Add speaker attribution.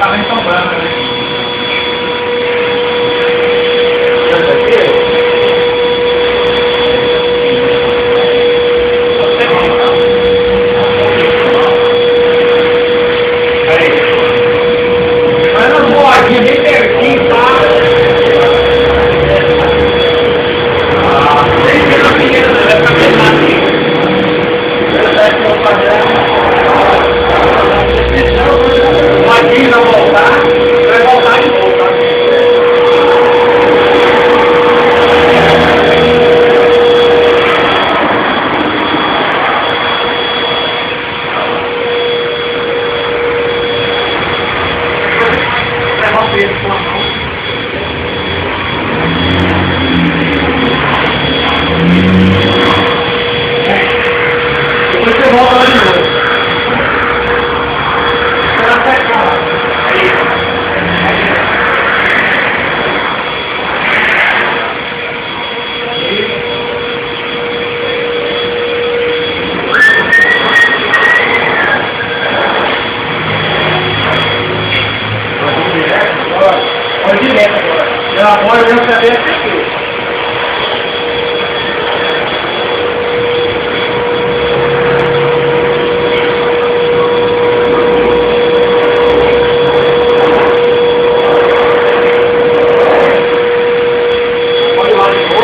Speaker 1: carro em né? ele não voltar, vai voltar de novo. Tá? Você volta lá de novo. direto agora. Eu agora eu já sabia por quê. Olha lá,